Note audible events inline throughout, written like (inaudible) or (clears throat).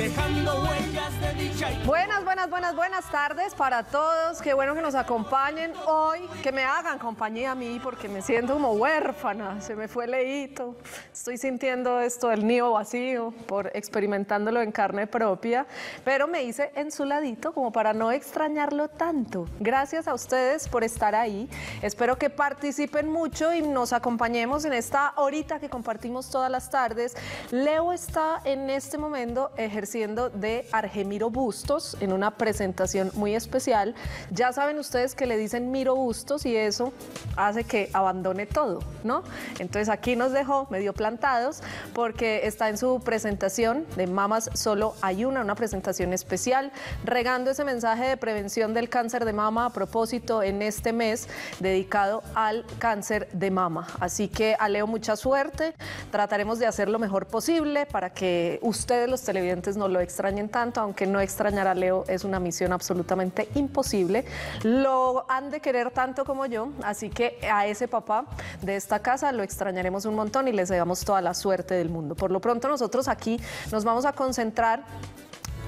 dejando huellas de dicha y... Buenas, buenas, buenas, buenas tardes para todos. Qué bueno que nos acompañen hoy, que me hagan compañía a mí porque me siento como huérfana. Se me fue leíto. Estoy sintiendo esto del nido vacío por experimentándolo en carne propia, pero me hice en su ladito como para no extrañarlo tanto. Gracias a ustedes por estar ahí. Espero que participen mucho y nos acompañemos en esta horita que compartimos todas las tardes. Leo está en este momento ejerciendo de Argemiro Bustos en una presentación muy especial. Ya saben ustedes que le dicen Miro Bustos y eso hace que abandone todo, ¿no? Entonces aquí nos dejó medio plantados porque está en su presentación de Mamas Solo Hay Una, una presentación especial, regando ese mensaje de prevención del cáncer de mama a propósito en este mes dedicado al cáncer de mama. Así que a Leo mucha suerte, trataremos de hacer lo mejor posible para que ustedes los televidentes no lo extrañen tanto, aunque no extrañar a Leo es una misión absolutamente imposible. Lo han de querer tanto como yo, así que a ese papá de esta casa lo extrañaremos un montón y les damos toda la suerte del mundo. Por lo pronto nosotros aquí nos vamos a concentrar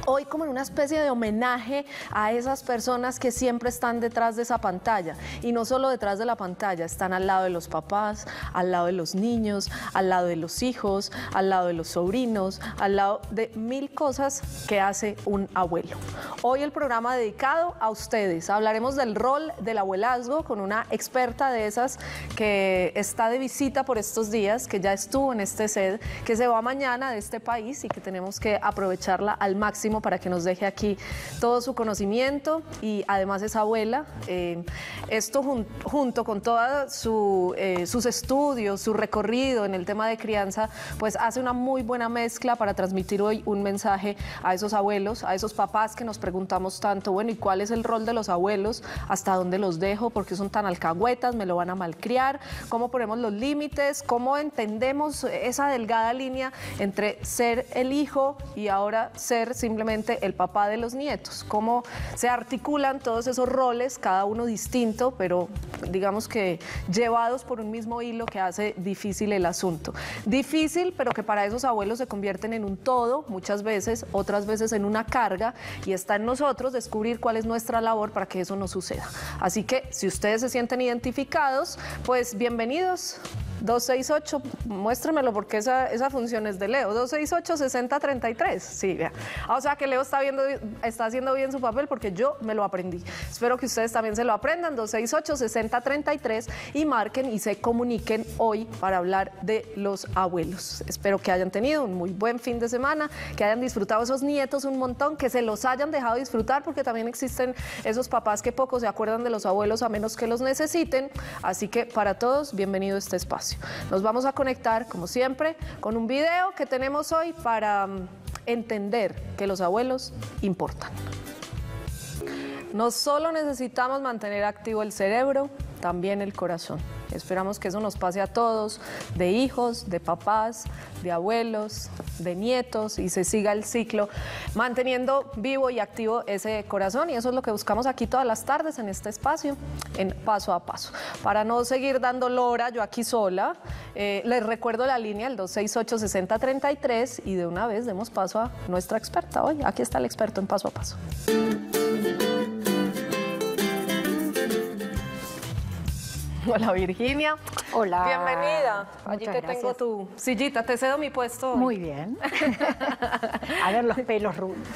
hoy como en una especie de homenaje a esas personas que siempre están detrás de esa pantalla y no solo detrás de la pantalla, están al lado de los papás, al lado de los niños, al lado de los hijos, al lado de los sobrinos, al lado de mil cosas que hace un abuelo. Hoy el programa dedicado a ustedes. Hablaremos del rol del abuelazgo con una experta de esas que está de visita por estos días, que ya estuvo en este sed, que se va mañana de este país y que tenemos que aprovecharla al máximo para que nos deje aquí todo su conocimiento y además es abuela. Eh, esto junto con todos eh, sus estudios, su recorrido en el tema de crianza, pues hace una muy buena mezcla para transmitir hoy un mensaje a esos abuelos, a esos papás que nos preguntamos tanto, bueno, ¿y cuál es el rol de los abuelos? ¿Hasta dónde los dejo? ¿Por qué son tan alcahuetas? ¿Me lo van a malcriar? ¿Cómo ponemos los límites? ¿Cómo entendemos esa delgada línea entre ser el hijo y ahora ser simplemente el papá de los nietos, cómo se articulan todos esos roles, cada uno distinto, pero digamos que llevados por un mismo hilo que hace difícil el asunto. Difícil, pero que para esos abuelos se convierten en un todo muchas veces, otras veces en una carga, y está en nosotros descubrir cuál es nuestra labor para que eso no suceda. Así que si ustedes se sienten identificados, pues bienvenidos. 268, muéstremelo porque esa, esa función es de Leo. 268-6033. Sí, vea. O sea que Leo está, viendo, está haciendo bien su papel porque yo me lo aprendí. Espero que ustedes también se lo aprendan. 268-6033 y marquen y se comuniquen hoy para hablar de los abuelos. Espero que hayan tenido un muy buen fin de semana, que hayan disfrutado esos nietos un montón, que se los hayan dejado disfrutar porque también existen esos papás que poco se acuerdan de los abuelos a menos que los necesiten. Así que para todos, bienvenido a este espacio. Nos vamos a conectar, como siempre, con un video que tenemos hoy para mm, entender que los abuelos importan. No solo necesitamos mantener activo el cerebro, también el corazón. Esperamos que eso nos pase a todos, de hijos, de papás, de abuelos, de nietos y se siga el ciclo manteniendo vivo y activo ese corazón y eso es lo que buscamos aquí todas las tardes en este espacio, en paso a paso. Para no seguir dando lora yo aquí sola, eh, les recuerdo la línea, el 268-6033 y de una vez demos paso a nuestra experta hoy. Aquí está el experto en paso a paso. Hola Virginia. Hola. Bienvenida. Allí Muchas te tengo tu sillita, te cedo mi puesto. Muy bien. A ver los pelos rubios.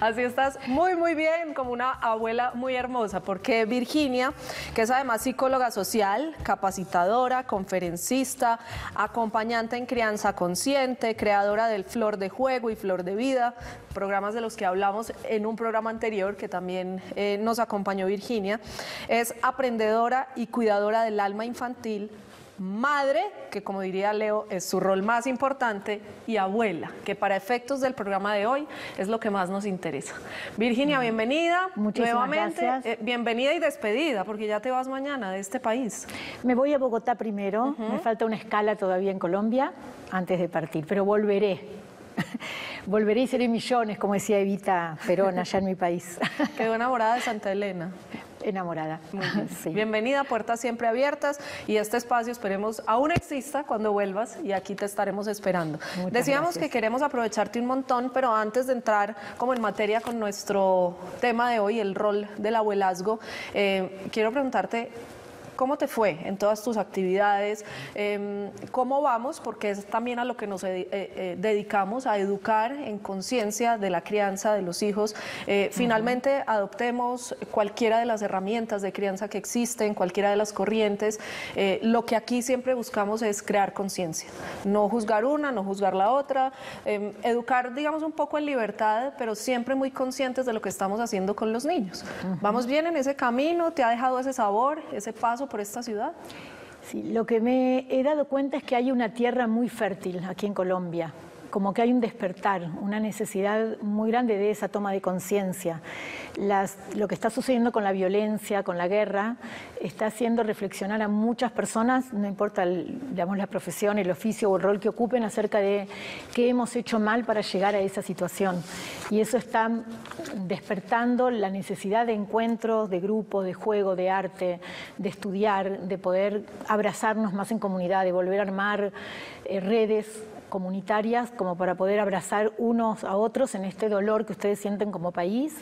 Así estás muy, muy bien, como una abuela muy hermosa, porque Virginia, que es además psicóloga social, capacitadora, conferencista, acompañante en crianza consciente, creadora del Flor de Juego y Flor de Vida, programas de los que hablamos en un programa anterior que también eh, nos acompañó Virginia, es aprendedora y cuidadora del alma infantil madre, que como diría Leo es su rol más importante, y abuela, que para efectos del programa de hoy es lo que más nos interesa. Virginia, bienvenida. Muchísimas nuevamente. gracias. eh, bienvenida y despedida, porque ya te vas mañana de este país. Me voy a Bogotá primero. Me falta una escala todavía en Colombia antes de partir, pero volveré. (laughs) volveré y seré millones, como decía Evita Perón allá en mi país. Quedó enamorada de Santa Elena. (laughs) Enamorada. (laughs) Sí. Bienvenida, puertas siempre abiertas y este espacio esperemos aún exista cuando vuelvas y aquí te estaremos esperando. Muchas Decíamos gracias. que queremos aprovecharte un montón, pero antes de entrar como en materia con nuestro tema de hoy, el rol del abuelazgo, eh, quiero preguntarte ¿Cómo te fue en todas tus actividades? Em, ¿Cómo vamos? Porque es también a lo que nos eh, eh, dedicamos, a educar en conciencia de la crianza de los hijos. Eh, Finalmente, adoptemos cualquiera de las herramientas de crianza que existen, cualquiera de las corrientes. Lo que aquí siempre buscamos es crear conciencia, no juzgar una, no juzgar la otra, em, educar, digamos, un poco en libertad, pero siempre muy conscientes de lo que estamos haciendo con los niños. ¿Vamos bien en ese camino? ¿Te ha dejado ese sabor, ese paso por esta ciudad? Sí, lo que me he dado cuenta es que hay una tierra muy fértil aquí en Colombia, como que hay un despertar, una necesidad muy grande de esa toma de conciencia. Lo que está sucediendo con la violencia, con la guerra, está haciendo reflexionar a muchas personas, no importa la profesión, el oficio o el rol que ocupen, acerca de qué hemos hecho mal para llegar a esa situación. Y eso está despertando la necesidad de encuentros, de grupos, de juego, de arte, de estudiar, de poder abrazarnos más en comunidad, de volver a armar eh, redes comunitarias como para poder abrazar unos a otros en este dolor que ustedes sienten como país.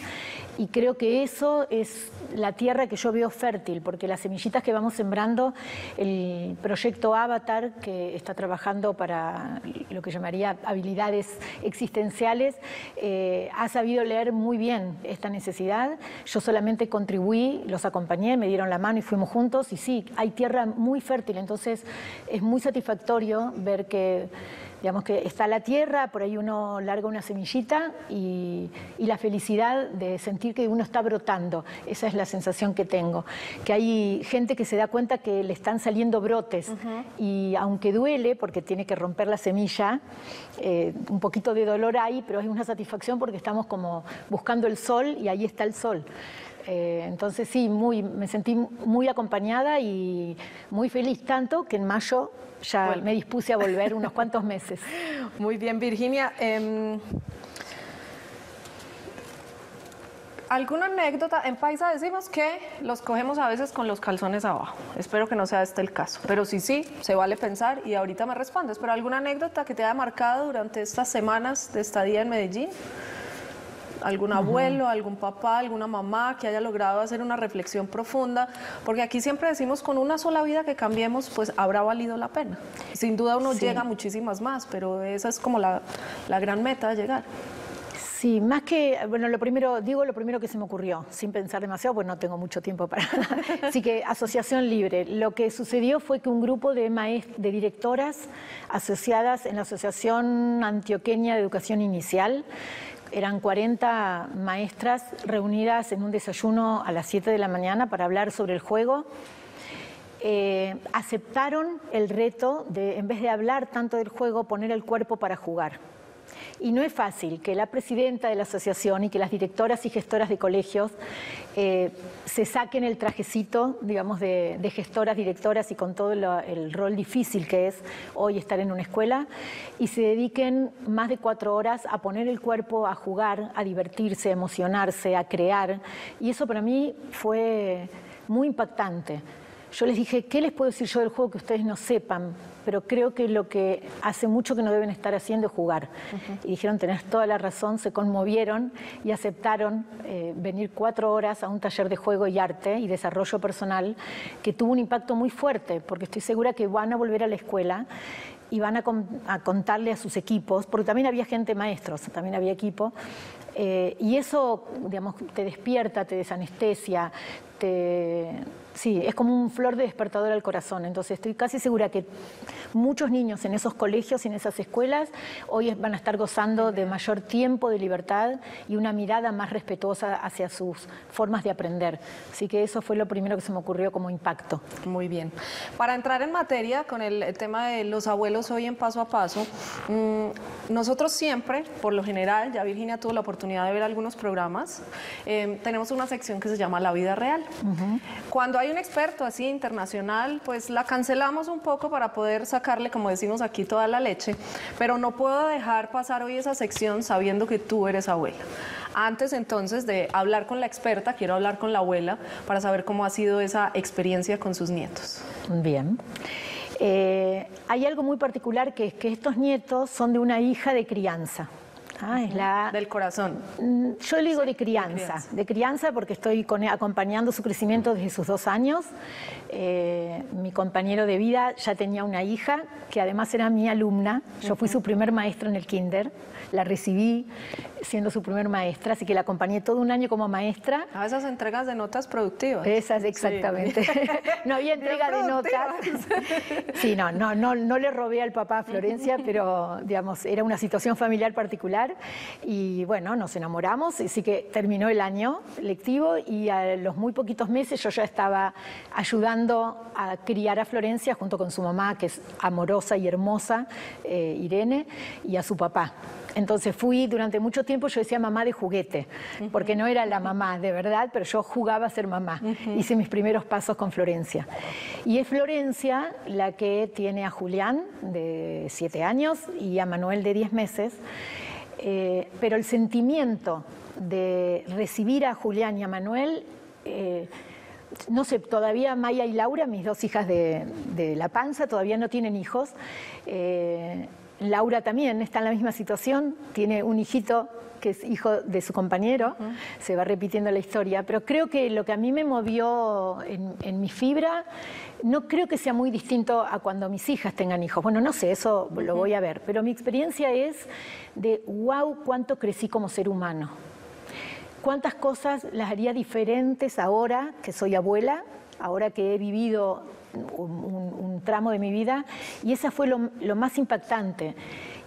Y creo que eso es la tierra que yo veo fértil, porque las semillitas que vamos sembrando, el proyecto Avatar, que está trabajando para lo que llamaría habilidades existenciales, eh, ha sabido leer muy bien esta necesidad. Yo solamente contribuí, los acompañé, me dieron la mano y fuimos juntos. Y sí, hay tierra muy fértil, entonces es muy satisfactorio ver que digamos que está la tierra, por ahí uno larga una semillita y, y la felicidad de sentir que uno está brotando. Esa es la sensación que tengo. Que hay gente que se da cuenta que le están saliendo brotes y aunque duele, porque tiene que romper la semilla, eh, un poquito de dolor hay, pero es una satisfacción porque estamos como buscando el sol y ahí está el sol. Eh, entonces sí, muy, me sentí muy acompañada y muy feliz, tanto que en mayo ya me dispuse a volver unos cuantos meses. (laughs) Muy bien, Virginia. Em, ¿Alguna anécdota? En Paisa decimos que los cogemos a veces con los calzones abajo. Espero que no sea este el caso. Pero sí, sí, se vale pensar y ahorita me respondes. ¿Pero alguna anécdota que te haya marcado durante estas semanas de estadía en Medellín? Algún abuelo, algún papá, alguna mamá que haya logrado hacer una reflexión profunda, porque aquí siempre decimos con una sola vida que cambiemos, pues habrá valido la pena. Sin duda uno Sí. llega a muchísimas más, pero esa es como la, la gran meta de llegar. Sí, más que, bueno, lo primero, digo lo primero que se me ocurrió, sin pensar demasiado, pues no tengo mucho tiempo para. (laughs) Así que, asociación libre. Lo que sucedió fue que un grupo de, de directoras asociadas en la Asociación Antioqueña de Educación Inicial, eran 40 maestras reunidas en un desayuno a las 7 de la mañana para hablar sobre el juego. Eh, aceptaron el reto de, en vez de hablar tanto del juego, poner el cuerpo para jugar. Y no es fácil que la presidenta de la asociación y que las directoras y gestoras de colegios eh, se saquen el trajecito, digamos, de, gestoras, directoras y con todo el rol difícil que es hoy estar en una escuela y se dediquen más de cuatro horas a poner el cuerpo a jugar, a divertirse, a emocionarse, a crear. Y eso para mí fue muy impactante. Yo les dije, ¿qué les puedo decir yo del juego que ustedes no sepan? Pero creo que lo que hace mucho que no deben estar haciendo es jugar. Y dijeron, tenés toda la razón, se conmovieron y aceptaron eh, venir cuatro horas a un taller de juego y arte y desarrollo personal que tuvo un impacto muy fuerte, porque estoy segura que van a volver a la escuela y van a, contarle a sus equipos, porque también había gente maestros, también había equipo, eh, y eso, digamos, te despierta, te desanestesia, te Sí, es como un flor de despertador al corazón. Entonces estoy casi segura que muchos niños en esos colegios y en esas escuelas hoy van a estar gozando de mayor tiempo de libertad y una mirada más respetuosa hacia sus formas de aprender. Así que eso fue lo primero que se me ocurrió como impacto. Muy bien. Para entrar en materia con el tema de los abuelos hoy en paso a paso, mm, nosotros siempre, por lo general, ya Virginia tuvo la oportunidad de ver algunos programas, eh, tenemos una sección que se llama La vida real. Cuando hay un experto así internacional, pues la cancelamos un poco para poder sacarle, como decimos aquí, toda la leche, pero no puedo dejar pasar hoy esa sección sabiendo que tú eres abuela. Antes entonces de hablar con la experta, quiero hablar con la abuela para saber cómo ha sido esa experiencia con sus nietos. Bien. Eh, hay algo muy particular que es que estos nietos son de una hija de crianza. Ah, es la... Del corazón. Mm, yo le digo de crianza, de crianza, porque estoy acompañando su crecimiento desde sus dos años. Eh, mi compañero de vida ya tenía una hija que además era mi alumna. Yo fui su primer maestro en el kinder la recibí siendo su primer maestra, así que la acompañé todo un año como maestra. A esas entregas de notas productivas. Esas, exactamente. (laughs) (laughs) no había entrega de notas. sí, no, no, no, no le robé al papá a Florencia, pero digamos, era una situación familiar particular y bueno, nos enamoramos, así que terminó el año lectivo y a los muy poquitos meses yo ya estaba ayudando a criar a Florencia junto con su mamá, que es amorosa y hermosa, eh, Irene, y a su papá. Entonces fui durante mucho tiempo, yo decía mamá de juguete, porque no era la mamá de verdad, pero yo jugaba a ser mamá. Hice mis primeros pasos con Florencia. Y es Florencia la que tiene a Julián, de siete años, y a Manuel, de diez meses. Eh, pero el sentimiento de recibir a Julián y a Manuel... Eh, no sé, todavía Maya y Laura, mis dos hijas de, la panza, todavía no tienen hijos. Eh, Laura también está en la misma situación, tiene un hijito que es hijo de su compañero, se va repitiendo la historia, pero creo que lo que a mí me movió en, mi fibra, no creo que sea muy distinto a cuando mis hijas tengan hijos. Bueno, no sé, eso lo voy a ver, pero mi experiencia es de, wow, cuánto crecí como ser humano. Cuántas cosas las haría diferentes ahora que soy abuela, ahora que he vivido un, tramo de mi vida y esa fue lo, más impactante.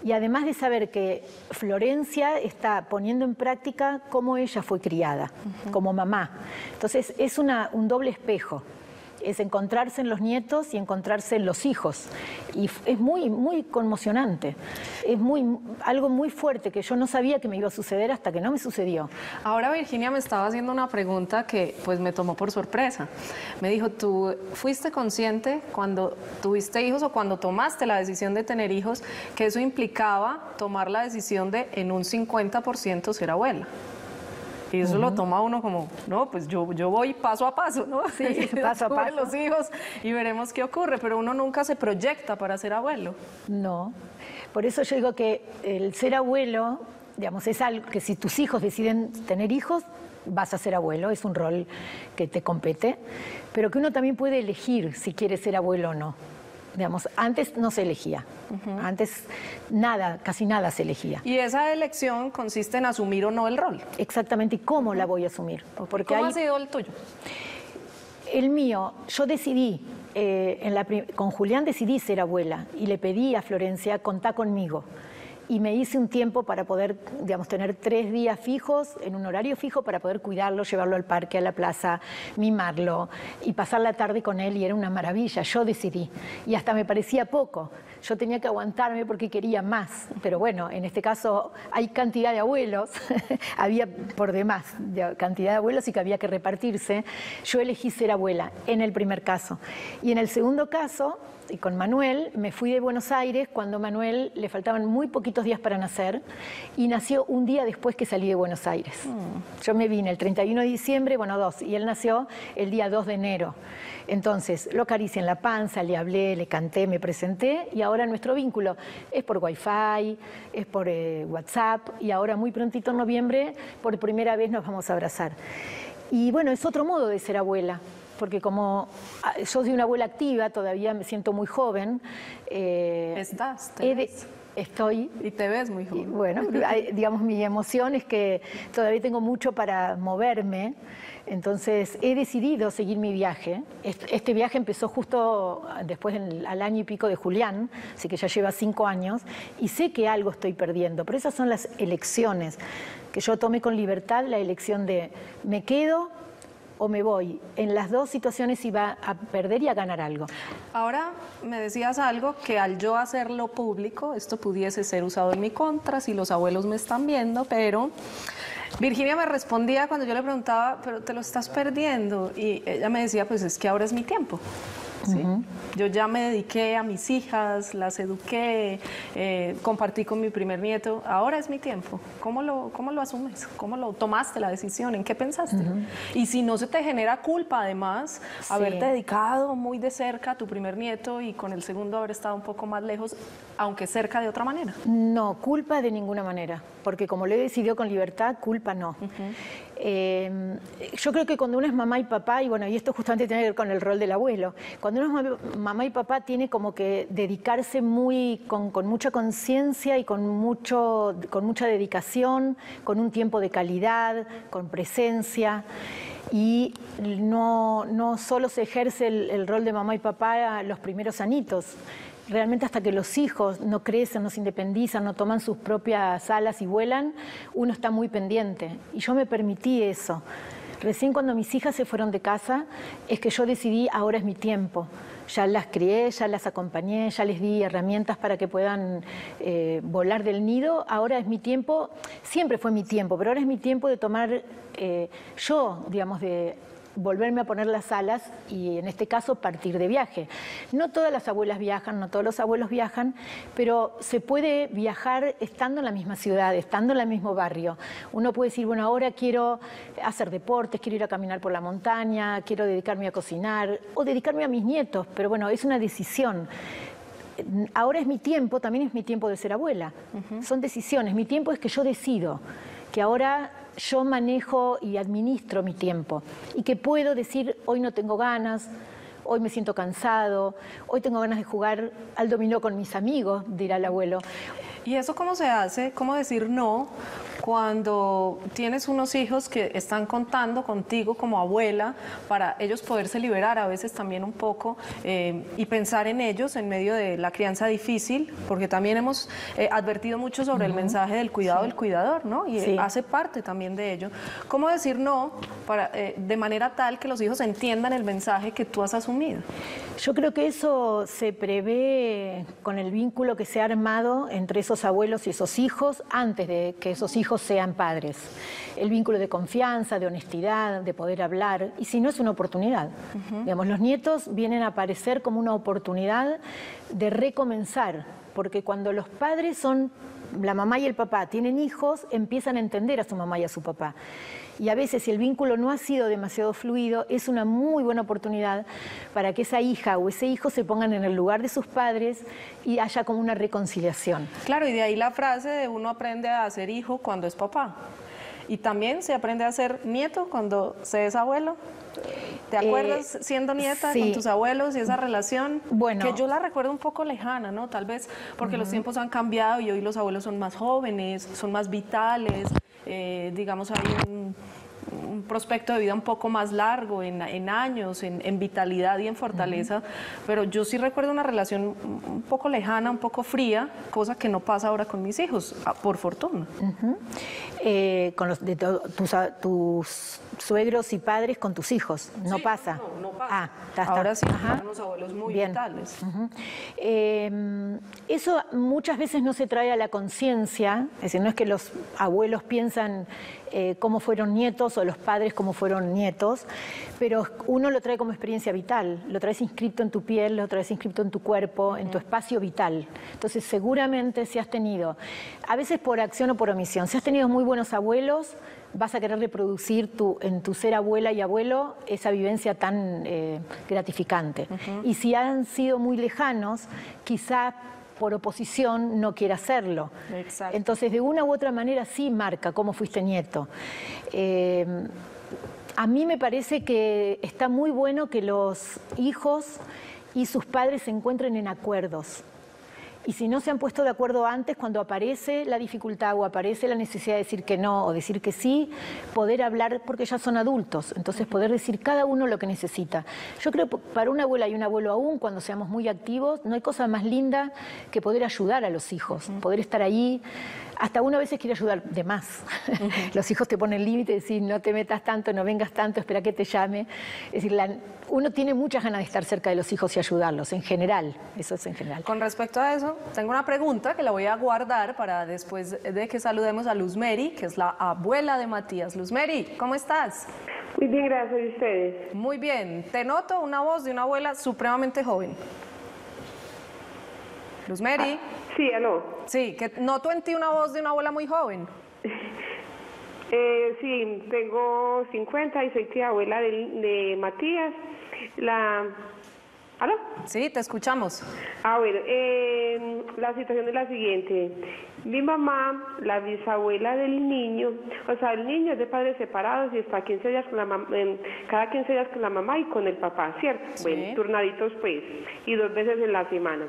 Y además de saber que Florencia está poniendo en práctica cómo ella fue criada, como mamá. Entonces es un doble espejo es encontrarse en los nietos y encontrarse en los hijos. Y es muy, muy conmocionante. Es muy, algo muy fuerte que yo no sabía que me iba a suceder hasta que no me sucedió. Ahora Virginia me estaba haciendo una pregunta que pues me tomó por sorpresa. Me dijo, ¿tú fuiste consciente cuando tuviste hijos o cuando tomaste la decisión de tener hijos que eso implicaba tomar la decisión de en un 50% ser abuela? Y eso lo toma uno como, no, pues yo, yo voy paso a paso, ¿no? Sí, (laughs) paso a paso. los hijos y veremos qué ocurre, pero uno nunca se proyecta para ser abuelo. No, por eso yo digo que el ser abuelo, digamos, es algo que si tus hijos deciden tener hijos, vas a ser abuelo, es un rol que te compete, pero que uno también puede elegir si quiere ser abuelo o no. Digamos, antes no se elegía, antes nada, casi nada se elegía. Y esa elección consiste en asumir o no el rol. Exactamente, ¿y cómo la voy a asumir? Porque ¿Cómo ha sido el tuyo? El mío, yo decidí, eh, en la, con Julián decidí ser abuela y le pedí a Florencia, contá conmigo y me hice un tiempo para poder, digamos, tener tres días fijos, en un horario fijo, para poder cuidarlo, llevarlo al parque, a la plaza, mimarlo y pasar la tarde con él y era una maravilla. Yo decidí y hasta me parecía poco. Yo tenía que aguantarme porque quería más, pero bueno, en este caso hay cantidad de abuelos, (laughs) había por demás cantidad de abuelos y que había que repartirse. Yo elegí ser abuela en el primer caso y en el segundo caso y con Manuel me fui de Buenos Aires cuando Manuel le faltaban muy poquitos días para nacer y nació un día después que salí de Buenos Aires. Mm. Yo me vine el 31 de diciembre, bueno, dos, y él nació el día 2 de enero. Entonces, lo acaricié en la panza, le hablé, le canté, me presenté y ahora nuestro vínculo es por Wi-Fi, es por eh, WhatsApp y ahora muy prontito en noviembre por primera vez nos vamos a abrazar. Y bueno, es otro modo de ser abuela, porque como ah, soy una abuela activa, todavía me siento muy joven. eh, Estás, te de- ves. estoy Y te ves muy y joven. bueno, hay- digamos, mi emoción es que todavía tengo mucho para moverme, entonces he decidido seguir mi viaje. Este, viaje empezó justo después del- al año y pico de Julián, así que ya lleva cinco años, y sé que algo estoy perdiendo, pero esas son las elecciones, que yo tomé con libertad la elección de me quedo o me voy. En las dos situaciones iba a perder y a ganar algo. Ahora me decías algo que al yo hacerlo público, esto pudiese ser usado en mi contra si los abuelos me están viendo, pero Virginia me respondía cuando yo le preguntaba, pero te lo estás perdiendo. Y ella me decía, pues es que ahora es mi tiempo. ¿Sí? Yo ya me dediqué a mis hijas, las eduqué, eh, compartí con mi primer nieto, ahora es mi tiempo. ¿Cómo lo, ¿Cómo lo asumes? ¿Cómo lo tomaste la decisión? ¿En qué pensaste? Y si no se te genera culpa, además, Sí. haberte dedicado muy de cerca a tu primer nieto y con el segundo haber estado un poco más lejos, aunque cerca de otra manera. No, culpa de ninguna manera, porque como lo he decidido con libertad, culpa no. Eh, yo creo que cuando uno es mamá y papá, y bueno, y esto justamente tiene que ver con el rol del abuelo, cuando uno es mam- mamá y papá tiene como que dedicarse muy, con, mucha conciencia y con, mucho, con mucha dedicación, con un tiempo de calidad, con presencia. Y no, no solo se ejerce el rol de mamá y papá los primeros anitos, realmente hasta que los hijos no crecen, no se independizan, no toman sus propias alas y vuelan, uno está muy pendiente. Y yo me permití eso. Recién cuando mis hijas se fueron de casa, es que yo decidí, ahora es mi tiempo. Ya las crié, ya las acompañé, ya les di herramientas para que puedan eh, volar del nido. Ahora es mi tiempo, siempre fue mi tiempo, pero ahora es mi tiempo de tomar eh, yo, digamos, de volverme a poner las alas y en este caso partir de viaje. No todas las abuelas viajan, no todos los abuelos viajan, pero se puede viajar estando en la misma ciudad, estando en el mismo barrio. Uno puede decir, bueno, ahora quiero hacer deportes, quiero ir a caminar por la montaña, quiero dedicarme a cocinar o dedicarme a mis nietos, pero bueno, es una decisión. Ahora es mi tiempo, también es mi tiempo de ser abuela. Son decisiones. Mi tiempo es que yo decido, que ahora yo manejo y administro mi tiempo y que puedo decir, hoy no tengo ganas, hoy me siento cansado, hoy tengo ganas de jugar al dominó con mis amigos, dirá el abuelo. ¿Y eso cómo se hace? ¿Cómo decir no cuando tienes unos hijos que están contando contigo como abuela para ellos poderse liberar a veces también un poco eh, y pensar en ellos en medio de la crianza difícil? Porque también hemos eh, advertido mucho sobre el mensaje del cuidado del cuidador, ¿no? Y Sí. hace parte también de ello. ¿Cómo decir no para, eh, de manera tal que los hijos entiendan el mensaje que tú has asumido? Yo creo que eso se prevé con el vínculo que se ha armado entre esos abuelos y esos hijos antes de que esos hijos sean padres. El vínculo de confianza, de honestidad, de poder hablar, y si no es una oportunidad. Digamos, los nietos vienen a aparecer como una oportunidad de recomenzar, porque cuando los padres son, la mamá y el papá tienen hijos, empiezan a entender a su mamá y a su papá. Y a veces si el vínculo no ha sido demasiado fluido, es una muy buena oportunidad para que esa hija o ese hijo se pongan en el lugar de sus padres y haya como una reconciliación. Claro, y de ahí la frase de uno aprende a ser hijo cuando es papá. Y también se aprende a ser nieto cuando se es abuelo. ¿Te acuerdas siendo nieta Eh, sí. con tus abuelos y esa relación? Bueno. Que yo la recuerdo un poco lejana, ¿no? Tal vez porque los tiempos han cambiado y hoy los abuelos son más jóvenes, son más vitales, eh, digamos, hay un, un prospecto de vida un poco más largo en, en años, en, en vitalidad y en fortaleza, pero yo sí recuerdo una relación un poco lejana, un poco fría, cosa que no pasa ahora con mis hijos, ah, por fortuna. Eh, con los, de to- tus, suegros y padres con tus hijos. No Sí, pasa. No, no pasa. Ah, está, está. Ahora sí, Ajá. los abuelos muy Bien. vitales. Eh, eso muchas veces no se trae a la conciencia, es decir, no es que los abuelos piensan eh, cómo fueron nietos o los padres cómo fueron nietos, pero uno lo trae como experiencia vital, lo traes inscrito en tu piel, lo traes inscrito en tu cuerpo, en tu espacio vital. Entonces seguramente si has tenido, a veces por acción o por omisión, si has tenido muy buenos abuelos, vas a querer reproducir tu, en tu ser abuela y abuelo esa vivencia tan eh, gratificante. Y si han sido muy lejanos, quizá por oposición no quiere hacerlo. Entonces, de una u otra manera sí marca cómo fuiste nieto. Eh, a mí me parece que está muy bueno que los hijos y sus padres se encuentren en acuerdos. Y si no se han puesto de acuerdo antes, cuando aparece la dificultad o aparece la necesidad de decir que no o decir que sí, poder hablar, porque ya son adultos, entonces poder decir cada uno lo que necesita. Yo creo que para una abuela y un abuelo aún, cuando seamos muy activos, no hay cosa más linda que poder ayudar a los hijos, poder estar ahí hasta uno a veces quiere ayudar de más. (laughs) Los hijos te ponen límite, decir, no te metas tanto, no vengas tanto, espera que te llame. Es decir, uno tiene muchas ganas de estar cerca de los hijos y ayudarlos, en general, eso es en general. Con respecto a eso, tengo una pregunta que la voy a guardar para después de que saludemos a Luz Mary, que es la abuela de Matías. Luz Mary, ¿cómo estás? Muy bien, gracias. ¿Y ustedes? Muy bien. Te noto una voz de una abuela supremamente joven. Luz Mary. Ah, sí, aló. Sí, que noto en ti una voz de una abuela muy joven. (laughs) Eh, sí, tengo 50 y soy tía abuela de, Matías. La... ¿Aló? Sí, te escuchamos. Ah, bueno, eh, la situación es la siguiente. Mi mamá, la bisabuela del niño, o sea, el niño es de padres separados y está 15 días con la mamá, cada 15 días con la mamá y con el papá, ¿cierto? Bueno, turnaditos pues, y dos veces en la semana.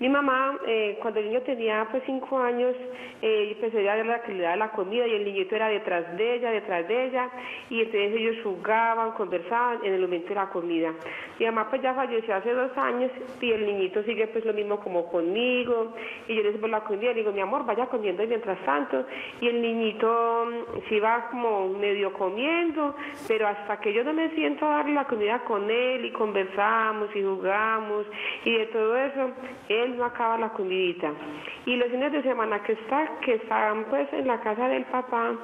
Mi mamá, eh, cuando el niño tenía pues cinco años, eh, empecé a darle la calidad de la comida y el niñito era detrás de ella, detrás de ella, y entonces ellos jugaban, conversaban en el momento de la comida. Mi mamá pues ya falleció hace dos años y el niñito sigue pues lo mismo como conmigo, y yo le digo la comida, le digo, mi amor, vaya comiendo mientras tanto, y el niñito mm, sí va como medio comiendo, pero hasta que yo no me siento a darle la comida con él y conversamos y jugamos y de todo eso, él no acaba la comidita. Y los fines de semana que está, que están pues en la casa del papá,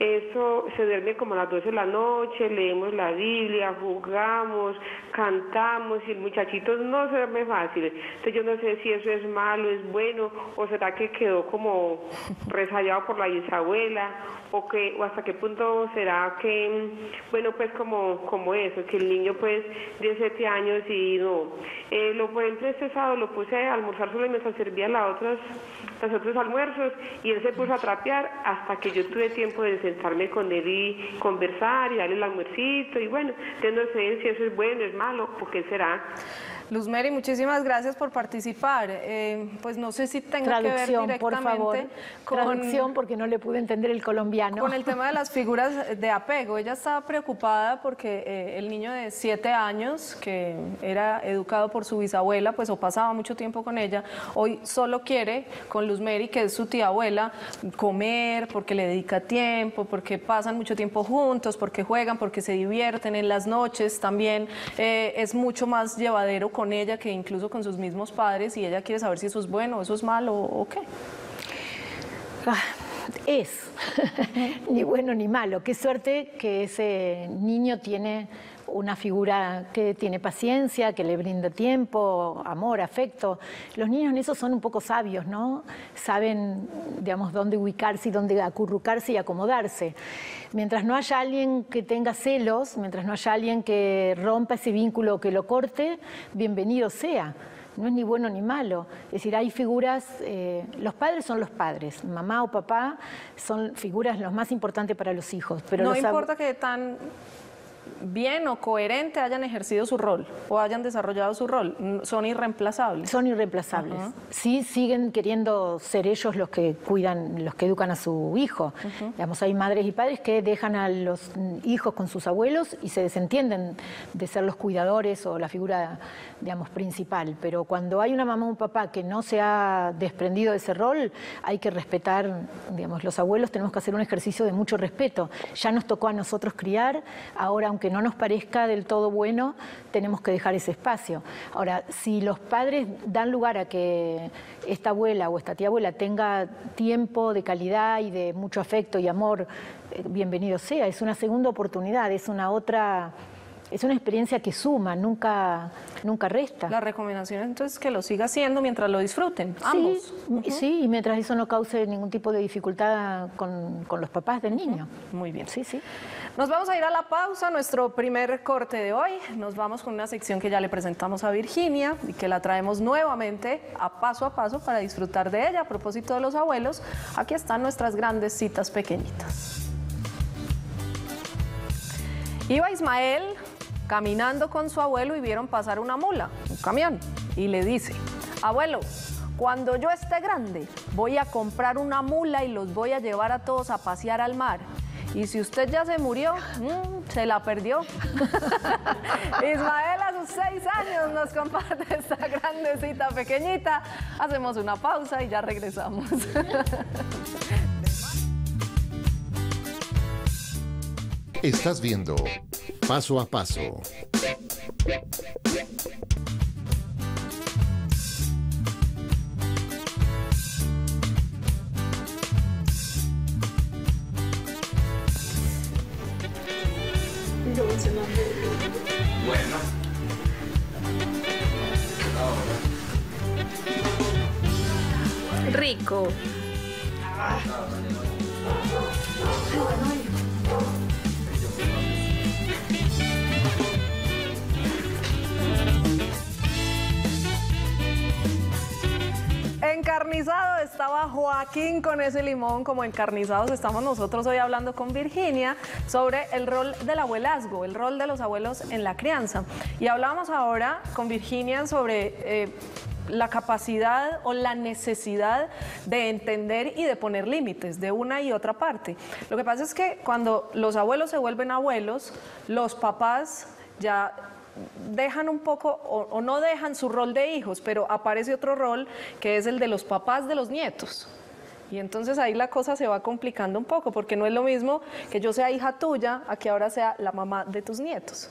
eso se duerme como a las 12 de la noche, leemos la Biblia, jugamos, cantamos y el muchachito no se duerme fácil. Entonces yo no sé si eso es malo, es bueno, o será que quedó como resallado por la bisabuela, o que, o hasta qué punto será que, bueno pues como, como eso, que el niño pues de 7 años y no. Eh, lo por ejemplo este sábado lo puse al almorzar solo y me servía las otras, los otros almuerzos y él se puso a trapear hasta que yo tuve tiempo de sentarme con él y conversar y darle el almuercito y bueno, yo no sé si eso es bueno, es malo, porque será. Luz Mary, muchísimas gracias por participar. Eh, pues no sé si tenga que ver directamente por favor. con traducción porque no le pude entender el colombiano. Con el tema de las figuras de apego. Ella estaba preocupada porque eh, el niño de siete años que era educado por su bisabuela, pues o pasaba mucho tiempo con ella, hoy solo quiere con Luz Mary, que es su tía abuela, comer porque le dedica tiempo, porque pasan mucho tiempo juntos, porque juegan, porque se divierten en las noches también. Eh, es mucho más llevadero con ella que incluso con sus mismos padres y ella quiere saber si eso es bueno, eso es malo o qué. Ah, es, (laughs) ni bueno ni malo. Qué suerte que ese niño tiene una figura que tiene paciencia, que le brinda tiempo, amor, afecto. Los niños en eso son un poco sabios, ¿no? Saben, digamos, dónde ubicarse y dónde acurrucarse y acomodarse. Mientras no haya alguien que tenga celos, mientras no haya alguien que rompa ese vínculo o que lo corte, bienvenido sea no es ni bueno ni malo. Es decir, hay figuras, eh, los padres son los padres, mamá o papá son figuras los más importantes para los hijos. Pero no importa que tan bien o coherente hayan ejercido su rol o hayan desarrollado su rol. Son irreemplazables. Son irreemplazables. Sí siguen queriendo ser ellos los que cuidan, los que educan a su hijo. Digamos, hay madres y padres que dejan a los hijos con sus abuelos y se desentienden de ser los cuidadores o la figura, digamos, principal. Pero cuando hay una mamá o un papá que no se ha desprendido de ese rol, hay que respetar, digamos, los abuelos tenemos que hacer un ejercicio de mucho respeto. Ya nos tocó a nosotros criar, ahora aunque aunque no nos parezca del todo bueno, tenemos que dejar ese espacio. Ahora, si los padres dan lugar a que esta abuela o esta tía abuela tenga tiempo de calidad y de mucho afecto y amor, eh, bienvenido sea, es una segunda oportunidad, es una otra es una experiencia que suma, nunca, nunca resta. La recomendación entonces es que lo siga haciendo mientras lo disfruten, ambos. Sí, y mientras eso no cause ningún tipo de dificultad con, los papás del niño. Muy bien. Sí, sí. Nos vamos a ir a la pausa, nuestro primer corte de hoy. Nos vamos con una sección que ya le presentamos a Virginia y que la traemos nuevamente a paso a paso para disfrutar de ella. A propósito de los abuelos, aquí están nuestras grandes citas pequeñitas. Iba Ismael caminando con su abuelo y vieron pasar una mula, un camión, y le dice, abuelo, cuando yo esté grande voy a comprar una mula y los voy a llevar a todos a pasear al mar. Y si usted ya se murió, mm, se la perdió. (laughs) Ismael a sus seis años nos comparte esta grandecita pequeñita. Hacemos una pausa y ya regresamos. Estás viendo Paso a Paso. Bueno. Rico. Encarnizado estaba Joaquín con ese limón, como encarnizados estamos nosotros hoy hablando con Virginia sobre el rol del abuelazgo, el rol de los abuelos en la crianza. Y hablábamos ahora con Virginia sobre... Eh, la capacidad o la necesidad de entender y de poner límites de una y otra parte. Lo que pasa es que cuando los abuelos se vuelven abuelos, los papás ya dejan un poco o, no dejan su rol de hijos, pero aparece otro rol que es el de los papás de los nietos. Y entonces ahí la cosa se va complicando un poco, porque no es lo mismo que yo sea hija tuya a que ahora sea la mamá de tus nietos,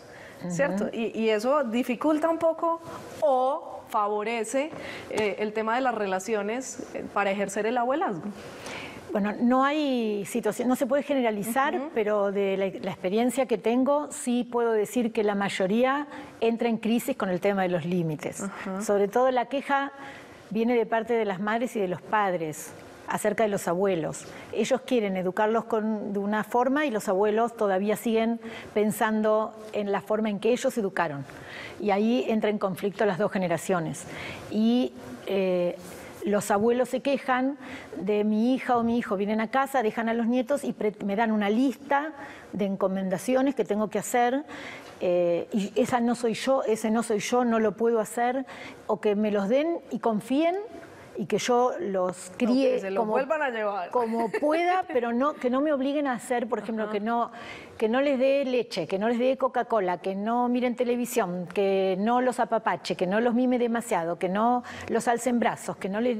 ¿cierto? Y, eso dificulta un poco o favorece eh, el tema de las relaciones eh, para ejercer el abuelazgo. Bueno, no hay situación, no se puede generalizar, pero de la, experiencia que tengo sí puedo decir que la mayoría entra en crisis con el tema de los límites. Sobre todo la queja viene de parte de las madres y de los padres acerca de los abuelos. Ellos quieren educarlos de una forma y los abuelos todavía siguen pensando en la forma en que ellos educaron. Y ahí entra en conflicto las dos generaciones. Y eh, los abuelos se quejan de mi hija o mi hijo, vienen a casa, dejan a los nietos y me dan una lista de encomendaciones que tengo que hacer eh, y esa no soy yo, ese no soy yo, no lo puedo hacer, o que me los den y confíen y que yo los críe como, a llevar. como pueda, pero no, que no me obliguen a hacer, por ejemplo, que no, que no les dé leche, que no les dé Coca-Cola, que no miren televisión, que no los apapache, que no los mime demasiado, que no los alcen brazos, que no les,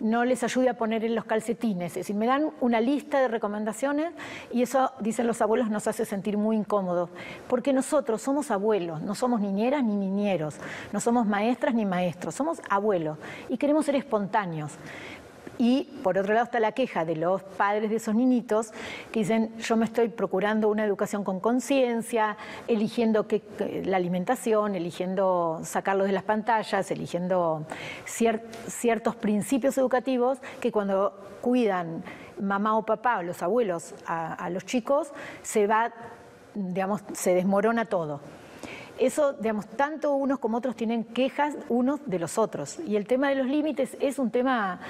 no les ayude a poner en los calcetines. Es decir, me dan una lista de recomendaciones y eso, dicen los abuelos, nos hace sentir muy incómodos. Porque nosotros somos abuelos, no somos niñeras ni niñeros, no somos maestras ni maestros, somos abuelos y queremos ser espontáneos. Y por otro lado está la queja de los padres de esos niñitos que dicen, yo me estoy procurando una educación con conciencia, eligiendo la alimentación, eligiendo sacarlos de las pantallas, eligiendo ciertos principios educativos que cuando cuidan mamá o papá o los abuelos a, a los chicos, se va, digamos, se desmorona todo eso, digamos, tanto unos como otros tienen quejas unos de los otros. Y el tema de los límites es un tema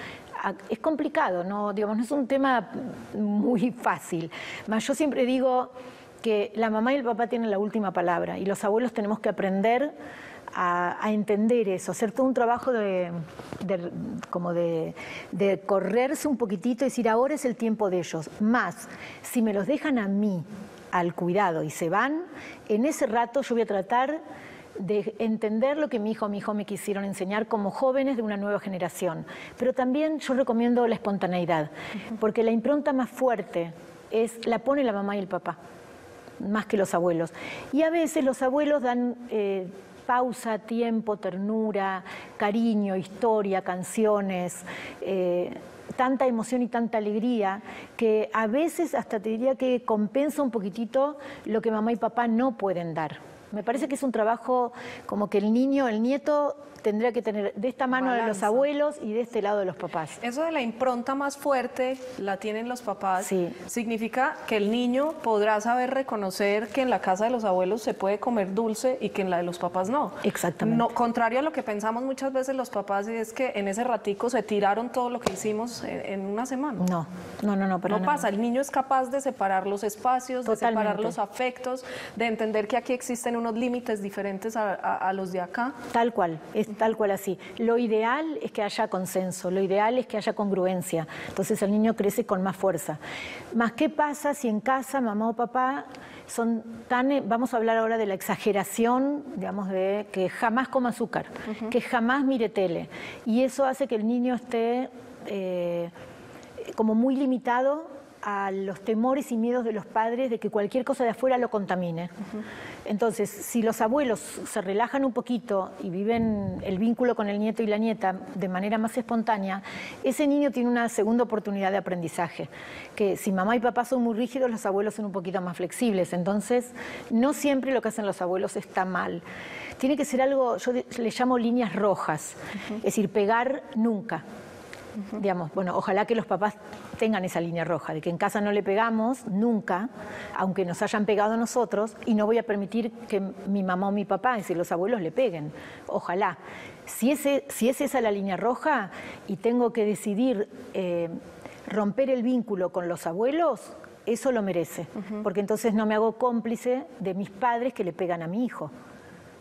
es complicado, no, digamos, no es un tema muy fácil. yo siempre digo que la mamá y el papá tienen la última palabra y los abuelos tenemos que aprender a, entender eso, hacer todo un trabajo de, como de, correrse un poquitito y decir, ahora es el tiempo de ellos. Más, si me los dejan a mí al cuidado y se van, en ese rato yo voy a tratar de entender lo que mi hijo o mi hijo me quisieron enseñar como jóvenes de una nueva generación. Pero también yo recomiendo la espontaneidad, porque la impronta más fuerte es la pone la mamá y el papá. más que los abuelos. Y a veces los abuelos dan eh, pausa, tiempo, ternura, cariño, historia, canciones. eh, tanta emoción y tanta alegría que a veces hasta te diría que compensa un poquitito lo que mamá y papá no pueden dar. Me parece que es un trabajo como que el niño, el nieto tendría que tener de esta mano de los Balanza. abuelos y de este lado de los papás. Eso de la impronta más fuerte la tienen los papás. Sí. Significa que el niño podrá saber reconocer que en la casa de los abuelos se puede comer dulce y que en la de los papás no. Exactamente. No, contrario a lo que pensamos muchas veces los papás, y es que en ese ratico se tiraron todo lo que hicimos en, en una semana. No, no, no, no, pero no pasa, el niño es capaz de separar los espacios, de separar los afectos, de entender que aquí existen unos límites diferentes a, a- a los de acá. Tal cual, es tal cual así. Lo ideal es que haya consenso, lo ideal es que haya congruencia. Entonces el niño crece con más fuerza. Más, ¿qué pasa si en casa mamá o papá son tan, eh, vamos a hablar ahora de la exageración, digamos, de que jamás coma azúcar, que jamás mire tele. Y eso hace que el niño esté eh, como muy limitado a los temores y miedos de los padres de que cualquier cosa de afuera lo contamine. Entonces, si los abuelos se relajan un poquito y viven el vínculo con el nieto y la nieta de manera más espontánea, ese niño tiene una segunda oportunidad de aprendizaje. Que si mamá y papá son muy rígidos, los abuelos son un poquito más flexibles. Entonces, no siempre lo que hacen los abuelos está mal. Tiene que ser algo, yo le llamo líneas rojas, es decir, pegar nunca. Digamos, bueno, ojalá que los papás tengan esa línea roja, de que en casa no le pegamos nunca, aunque nos hayan pegado a nosotros, y no voy a permitir que mi mamá o mi papá, es decir, los abuelos le peguen. Ojalá. Si, ese, si es esa la línea roja y tengo que decidir eh, romper el vínculo con los abuelos, eso lo merece, porque entonces no me hago cómplice de mis padres que le pegan a mi hijo.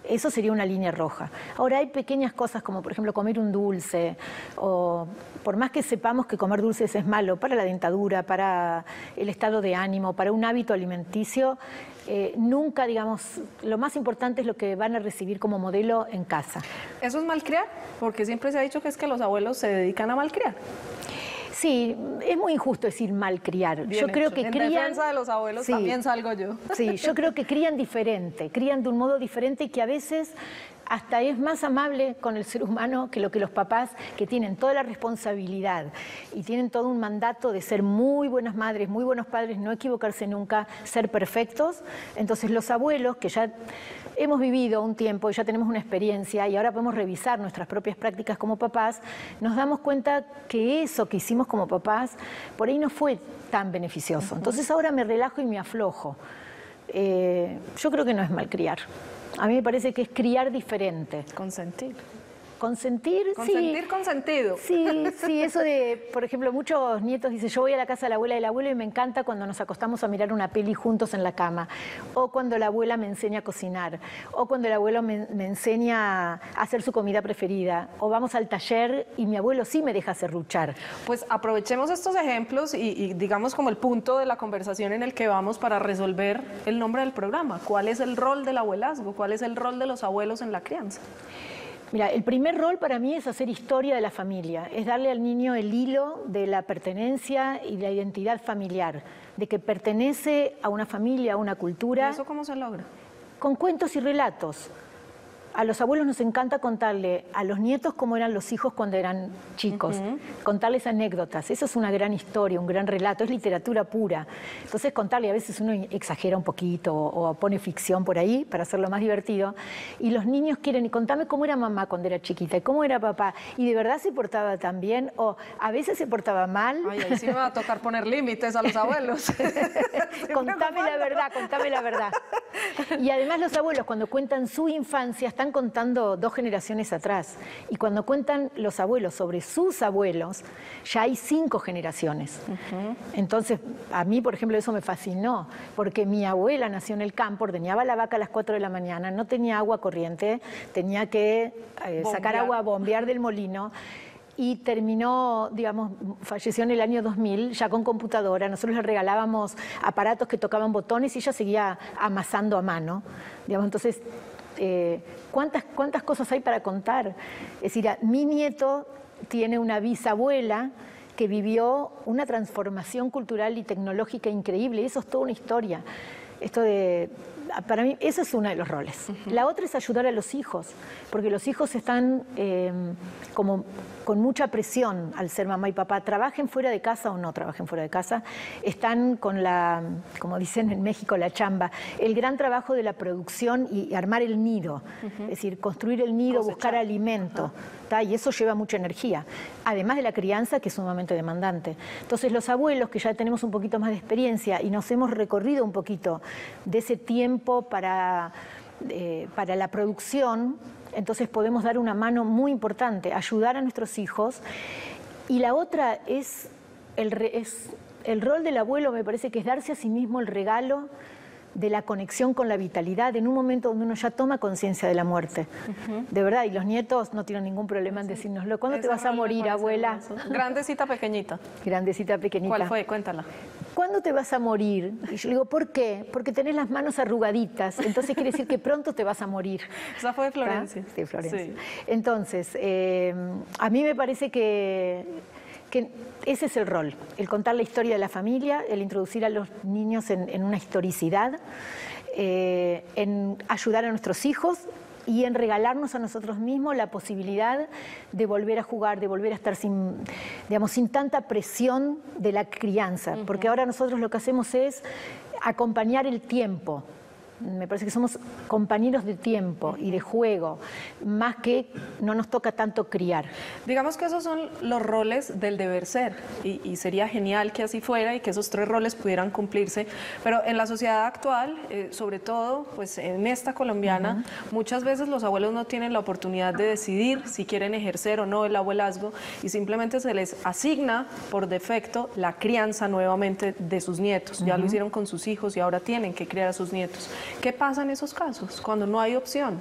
Eso sería una línea roja. Ahora hay pequeñas cosas como por ejemplo comer un dulce o por más que sepamos que comer dulces es malo para la dentadura, para el estado de ánimo, para un hábito alimenticio, eh, nunca digamos, lo más importante es lo que van a recibir como modelo en casa. ¿Eso es malcriar? Porque siempre se ha dicho que es que los abuelos se dedican a malcriar. Sí, es muy injusto decir malcriar. Bien yo creo hecho. que en crían defensa de los abuelos Sí. también salgo yo. Sí, yo creo que crían diferente, crían de un modo diferente y que a veces hasta es más amable con el ser humano que lo que los papás que tienen toda la responsabilidad y tienen todo un mandato de ser muy buenas madres, muy buenos padres, no equivocarse nunca, ser perfectos. Entonces los abuelos que ya hemos vivido un tiempo y ya tenemos una experiencia y ahora podemos revisar nuestras propias prácticas como papás, nos damos cuenta que eso que hicimos como papás por ahí no fue tan beneficioso. Entonces ahora me relajo y me aflojo. Eh, yo creo que no es malcriar. A mí me parece que es criar diferente. Consentir. Consentir, Consentir sí. consentido. Sí, sí, eso de, por ejemplo, muchos nietos dicen, yo voy a la casa de la abuela y el abuelo y me encanta cuando nos acostamos a mirar una peli juntos en la cama, o cuando la abuela me enseña a cocinar, o cuando el abuelo me, me enseña a hacer su comida preferida, o vamos al taller y mi abuelo sí me deja serruchar. Pues aprovechemos estos ejemplos y, y digamos como el punto de la conversación en el que vamos para resolver el nombre del programa. ¿Cuál es el rol del abuelazgo? ¿Cuál es el rol de los abuelos en la crianza? Mira, el primer rol para mí es hacer historia de la familia, es darle al niño el hilo de la pertenencia y de la identidad familiar, de que pertenece a una familia, a una ¿Y cultura, eso cómo se logra? con cuentos y relatos. A los abuelos nos encanta contarle a los nietos cómo eran los hijos cuando eran chicos, contarles anécdotas. Eso es una gran historia, un gran relato, es literatura pura. Entonces contarle, a veces uno exagera un poquito o, o pone ficción por ahí para hacerlo más divertido. Y los niños quieren, y contame cómo era mamá cuando era chiquita y cómo era papá. Y de verdad se portaba tan bien o a veces se portaba mal. Ay, ahí sí me va a tocar poner límites a los abuelos. (laughs) (laughs) contame la verdad, contame la verdad. Y además los abuelos cuando cuentan su infancia están contando dos generaciones atrás. Y cuando cuentan los abuelos sobre sus abuelos, ya hay cinco generaciones. Entonces, a mí, por ejemplo, eso me fascinó, porque mi abuela nació en el campo, ordeñaba la vaca a las 4 de la mañana, no tenía agua corriente, tenía que eh, sacar agua, bombear del molino y terminó, digamos, falleció en el año 2000 ya con computadora. Nosotros le regalábamos aparatos que tocaban botones y ella seguía amasando a mano. Digamos, entonces, eh, ¿cuántas, ¿cuántas cosas hay para contar? Es decir, a- mi nieto tiene una bisabuela que vivió una transformación cultural y tecnológica increíble, y eso es toda una historia. Es esto de para mí ese es uno de los roles. La otra es ayudar a los hijos, porque los hijos están eh, como con mucha presión al ser mamá y papá, trabajen fuera de casa o no trabajen fuera de casa, están con la, como dicen en México, la chamba, el gran trabajo de la producción y armar el nido, es decir, construir el nido, buscar alimento, y eso lleva mucha energía, además de la crianza que es sumamente demandante. Entonces los abuelos, que ya tenemos un poquito más de experiencia y nos hemos recorrido un poquito de ese tiempo para, eh, para la producción, entonces podemos dar una mano muy importante, ayudar a nuestros hijos. Y la otra es el, es el rol del abuelo, me parece que es darse a sí mismo el regalo de la conexión con la vitalidad en un momento donde uno ya toma conciencia de la muerte. De verdad, y los nietos no tienen ningún problema en decírnoslo. ¿Cuándo te vas a morir, abuela? Grandecita pequeñita. Grandecita pequeñita. ¿Cuál fue? Cuéntala. ¿Cuándo te vas a morir? Y yo le digo, ¿por qué? Porque tenés las manos arrugaditas, entonces quiere decir que pronto te vas a morir. Esa fue de Florencia. Sí, Florencia. Entonces, eh, a mí me parece que que ese es el rol, el contar la historia de la familia, el introducir a los niños en, una historicidad, eh, en ayudar a nuestros hijos y en regalarnos a nosotros mismos la posibilidad de volver a jugar, de volver a estar sin, digamos, sin tanta presión de la crianza, porque ahora nosotros lo que hacemos es acompañar el tiempo, me parece que somos compañeros de tiempo y de juego, más que no nos toca tanto criar. Digamos que esos son los roles del deber ser y, sería genial que así fuera y que esos tres roles pudieran cumplirse, pero en la sociedad actual, eh, sobre todo pues en esta colombiana, muchas veces los abuelos no tienen la oportunidad de decidir si quieren ejercer o no el abuelazgo y simplemente se les asigna por defecto la crianza nuevamente de sus nietos. Ya lo hicieron con sus hijos y ahora tienen que criar a sus nietos. ¿Qué pasa en esos casos cuando no hay opción?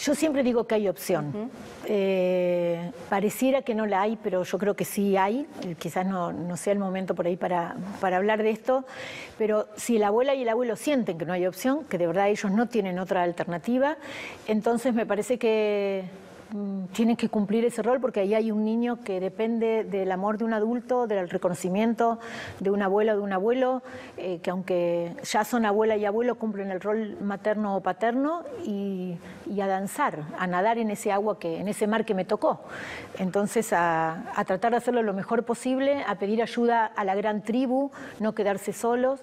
Yo siempre digo que hay opción. Eh, pareciera que no la hay, pero yo creo que sí hay. Eh, quizás no, sea el momento por ahí para, para, hablar de esto, pero si la abuela y el abuelo sienten que no hay opción, que de verdad ellos no tienen otra alternativa, entonces me parece que tienen que cumplir ese rol porque ahí hay un niño que depende del amor de un adulto, del reconocimiento de una abuela o de un abuelo, eh, que aunque ya son abuela y abuelo, cumplen el rol materno o paterno y, a danzar, a nadar en ese agua, que, en ese mar que me tocó. Entonces, a, a tratar de hacerlo lo mejor posible, a pedir ayuda a la gran tribu, no quedarse solos.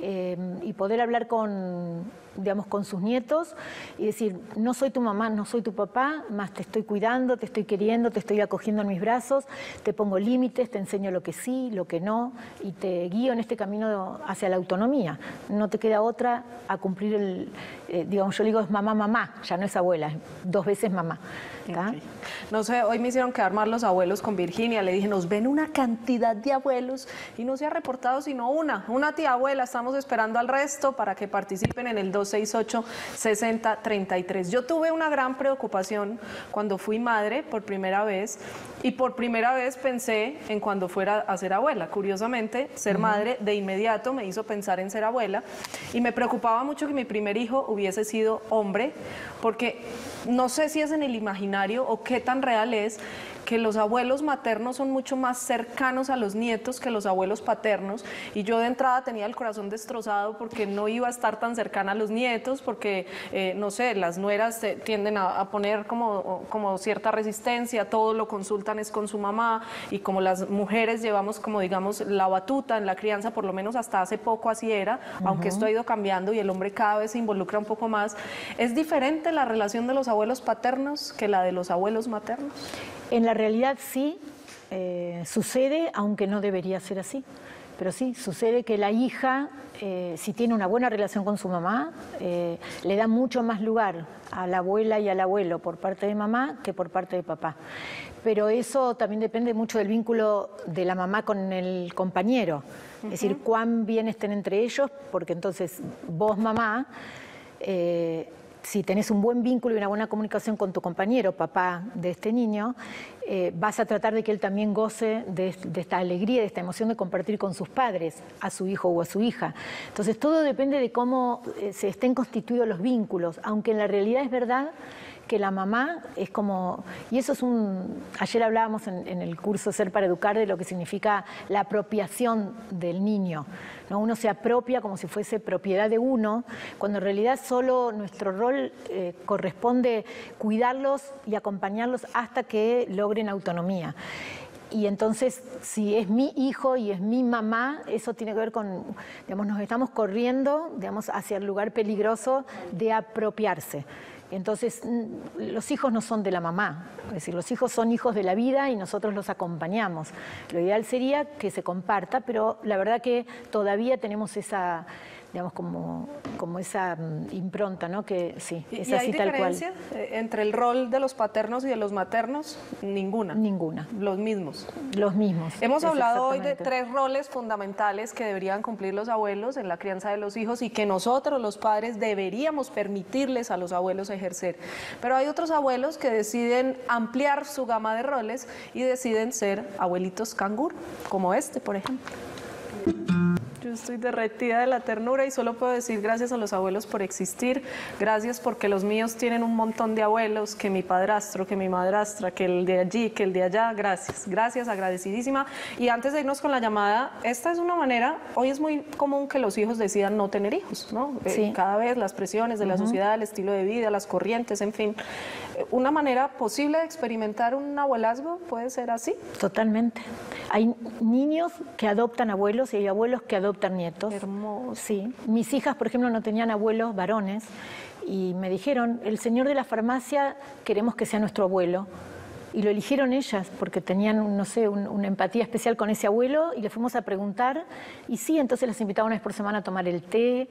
Eh, y poder hablar con, digamos, con sus nietos y decir, no soy tu mamá, no soy tu papá, más te estoy cuidando, te estoy queriendo, te estoy acogiendo en mis brazos, te pongo límites, te enseño lo que sí, lo que no y te guío en este camino hacia la autonomía. No te queda otra a cumplir el, eh, digamos, yo digo es mamá, mamá, ya no es abuela, dos veces mamá. No sé, hoy me hicieron quedar mal los abuelos con Virginia, le dije, nos ven una cantidad de abuelos y no se ha reportado sino una, una tía abuela, estamos esperando al resto para que participen en el 268-6033. Yo tuve una gran preocupación cuando fui madre por primera vez y por primera vez pensé en cuando fuera a ser abuela. Curiosamente, ser madre de inmediato me hizo pensar en ser abuela y me preocupaba mucho que mi primer hijo hubiese sido hombre, porque no sé si es en el imaginario o qué tan real es que los abuelos maternos son mucho más cercanos a los nietos que los abuelos paternos. Y yo de entrada tenía el corazón destrozado porque no iba a estar tan cercana a los nietos porque, eh, no sé, las nueras tienden a, poner como, como cierta resistencia, todo lo consultan es con su mamá. Y como las mujeres llevamos como digamos la batuta en la crianza, por lo menos hasta hace poco así era, aunque esto ha ido cambiando y el hombre cada vez se involucra un poco más, ¿es diferente la relación de los abuelos paternos que la de los abuelos maternos? En la realidad sí, eh, sucede, aunque no debería ser así. Pero sí, sucede que la hija, eh, si tiene una buena relación con su mamá, eh, le da mucho más lugar a la abuela y al abuelo por parte de mamá que por parte de papá. Pero eso también depende mucho del vínculo de la mamá con el compañero. Es decir, cuán bien estén entre ellos, porque entonces vos, mamá, si tenés un buen vínculo y una buena comunicación con tu compañero, papá de este niño, eh, vas a tratar de que él también goce de, esta alegría, de esta emoción de compartir con sus padres, a su hijo o a su hija. Entonces todo depende de cómo eh, se estén constituidos los vínculos, aunque en la realidad es verdad que la mamá es como, y eso es un, ayer hablábamos en, el curso Ser para Educar de lo que significa la apropiación del niño. ¿no? Uno se apropia como si fuese propiedad de uno, cuando en realidad solo nuestro rol eh, corresponde cuidarlos y acompañarlos hasta que logren autonomía y entonces si es mi hijo y es mi mamá, eso tiene que ver con, digamos, nos estamos corriendo, digamos, hacia el lugar peligroso de apropiarse. Entonces, los hijos no son de la mamá, es decir, los hijos son hijos de la vida y nosotros los acompañamos. Lo ideal sería que se comparta, pero la verdad que todavía tenemos esa digamos, como, como esa mm, impronta, ¿no? Que sí, es ¿Y así hay tal diferencia eh, entre el rol de los paternos y de los maternos? Ninguna. Ninguna. Los mismos. Los mismos. Hemos hablado hoy de tres roles fundamentales que deberían cumplir los abuelos en la crianza de los hijos y que nosotros, los padres, deberíamos permitirles a los abuelos ejercer. Pero hay otros abuelos que deciden ampliar su gama de roles y deciden ser abuelitos cangur, como este, por ejemplo. Yo estoy derretida de la ternura y solo puedo decir gracias a los abuelos por existir, gracias porque los míos tienen un montón de abuelos, que mi padrastro, que mi madrastra, que el de allí, que el de allá, gracias, gracias, agradecidísima. Y antes de irnos con la llamada, esta es una manera, hoy es muy común que los hijos decidan no tener hijos, ¿no? Eh, cada vez las presiones de la sociedad, el estilo de vida, las corrientes, en fin. Una manera posible de experimentar un abuelazgo puede ser así. Totalmente. Hay niños que adoptan abuelos y hay abuelos que adoptan nietos. Hermoso. Sí. Mis hijas, por ejemplo, no tenían abuelos varones y me dijeron, el señor de la farmacia queremos que sea nuestro abuelo y lo eligieron ellas porque tenían, no sé, una empatía especial con ese abuelo y le fuimos a preguntar y sí, entonces las invitaba una vez por semana a tomar el té,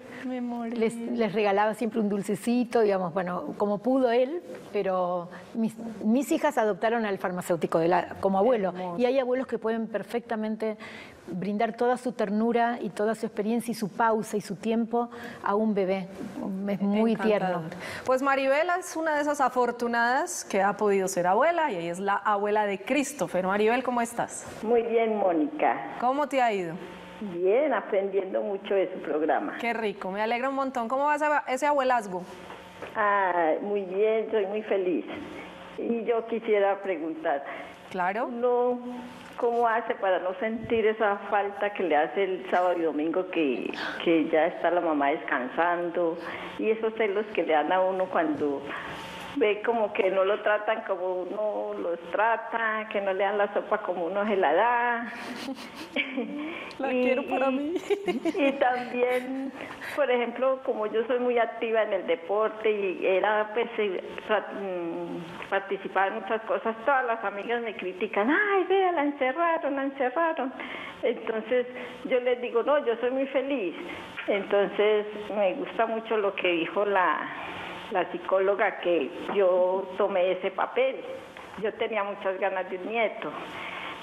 les, les, regalaba siempre un dulcecito, digamos, bueno, como pudo él, pero mis, mis hijas adoptaron al farmacéutico de la, como abuelo. Y hay abuelos que pueden perfectamente brindar toda su ternura y toda su experiencia y su pausa y su tiempo a un bebé. Es muy tierno. Pues Maribela es una de esas afortunadas que ha podido ser abuela y ella es la abuela de Christopher. Maribel, ¿cómo estás? Muy bien, Mónica. ¿Cómo te ha ido? Bien, aprendiendo mucho de su programa. Qué rico, me alegra un montón. ¿Cómo va ese abuelazgo? Ah, muy bien, soy muy feliz. Y yo quisiera preguntar. Claro. No, ¿Cómo hace para no sentir esa falta que le hace el sábado y domingo que, que ya está la mamá descansando y esos celos que le dan a uno cuando ve como que no lo tratan como uno los trata, que no le dan la sopa como uno se la da. (laughs) La quiero para mí. (laughs) Y también, por ejemplo, como yo soy muy activa en el deporte y era pues eh, mm, participar en muchas cosas, todas las amigas me critican, ay, vea, la encerraron, la encerraron. Entonces yo les digo, no, yo soy muy feliz. Entonces me gusta mucho lo que dijo la la psicóloga que yo tomé ese papel. Yo tenía muchas ganas de un nieto.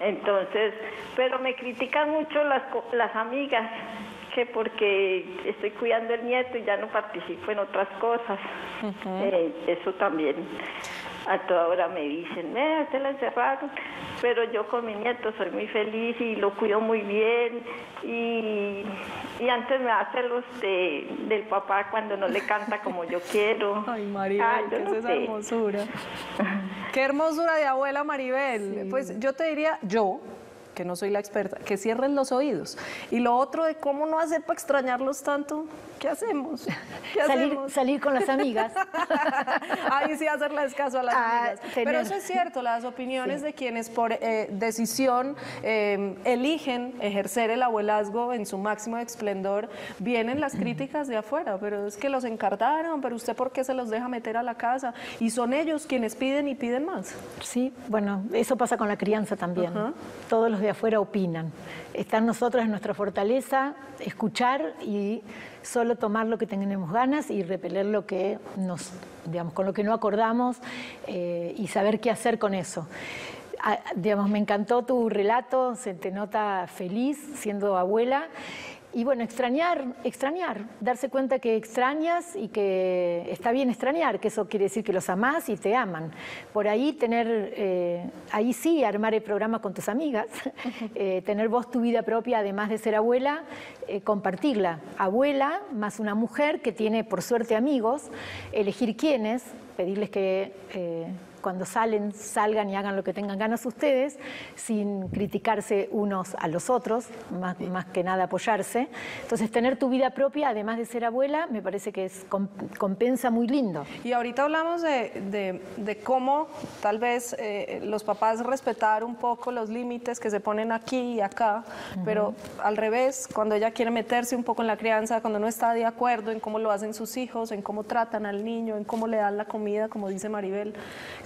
Entonces, pero me critican mucho las, las amigas que porque estoy cuidando el nieto y ya no participo en otras cosas. Eh, eso también a toda hora me dicen, eh, te la encerraron, pero yo con mi nieto soy muy feliz y lo cuido muy bien y, antes me hace los de, del papá cuando no le canta como yo quiero. (laughs) Ay, Maribel, ¿qué es esa hermosura? (laughs) qué hermosura de abuela Maribel. Pues yo te diría, yo, que no soy la experta, que cierren los oídos. Y lo otro de cómo no hacer para extrañarlos tanto, ¿qué hacemos? salir, salir con las amigas. (laughs) Ahí sí hacerles caso a las ah, amigas. Pero eso es cierto, las opiniones de quienes por eh, decisión eh, eligen ejercer el abuelazgo en su máximo esplendor, vienen las (clears throat) críticas de afuera, pero es que los encartaron, pero usted por qué se los deja meter a la casa y son ellos quienes piden y piden más. Sí, bueno, eso pasa con la crianza también. Todos los de afuera opinan. Está en nosotros, en nuestra fortaleza, escuchar y solo tomar lo que tenemos ganas y repeler lo que nos, digamos, con lo que no acordamos eh, y saber qué hacer con eso. Ah, digamos, me encantó tu relato, se te nota feliz siendo abuela y bueno, extrañar, extrañar, darse cuenta que extrañas y que está bien extrañar, que eso quiere decir que los amás y te aman. Por ahí tener, eh, ahí sí, armar el programa con tus amigas, (laughs) eh, tener vos tu vida propia, además de ser abuela, eh, compartirla. Abuela más una mujer que tiene por suerte amigos, elegir quiénes, pedirles que cuando salen, salgan y hagan lo que tengan ganas ustedes, sin criticarse unos a los otros, más, más que nada apoyarse. Entonces, tener tu vida propia, además de ser abuela, me parece que es com- compensa muy lindo. Y ahorita hablamos de, de- de cómo tal vez eh, los papás respetar un poco los límites que se ponen aquí y acá, pero al revés, cuando ella quiere meterse un poco en la crianza, cuando no está de acuerdo en cómo lo hacen sus hijos, en cómo tratan al niño, en cómo le dan la comida, como dice Maribel.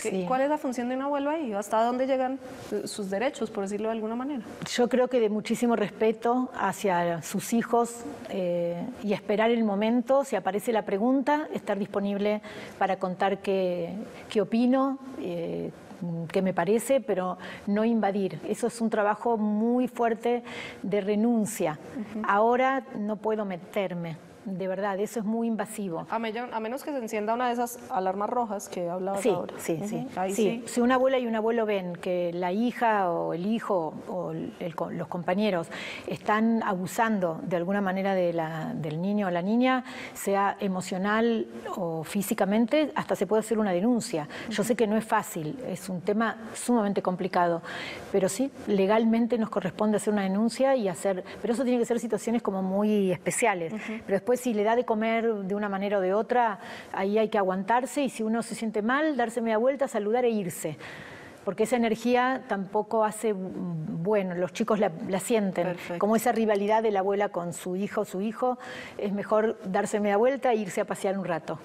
¿Qué- Sí. ¿Cuál es la función de un abuelo ahí? ¿Hasta dónde llegan sus derechos, por decirlo de alguna manera? Yo creo que de muchísimo respeto hacia sus hijos eh, y esperar el momento, si aparece la pregunta, estar disponible para contar qué, qué opino, eh, qué me parece, pero no invadir. Eso es un trabajo muy fuerte de renuncia. Ahora no puedo meterme, de verdad, eso es muy invasivo. A, me- a menos que se encienda una de esas alarmas rojas que hablabas Sí, ahora. sí, sí. Ahí Sí, sí. Si una abuela y un abuelo ven que la hija o el hijo o el- los compañeros están abusando de alguna manera de la- del niño o la niña, sea emocional o físicamente, hasta se puede hacer una denuncia. Yo sé que no es fácil, es un tema sumamente complicado, pero sí, legalmente nos corresponde hacer una denuncia y hacer, pero eso tiene que ser situaciones como muy especiales. Pero después si le da de comer de una manera o de otra, ahí hay que aguantarse y si uno se siente mal, darse media vuelta, saludar e irse. Porque esa energía tampoco hace bueno, los chicos la, la sienten. Perfecto. Como esa rivalidad de la abuela con su hijo o su hijo, es mejor darse media vuelta e irse a pasear un rato.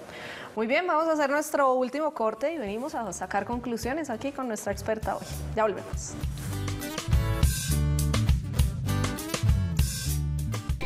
Muy bien, vamos a hacer nuestro último corte y venimos a sacar conclusiones aquí con nuestra experta hoy. Ya volvemos.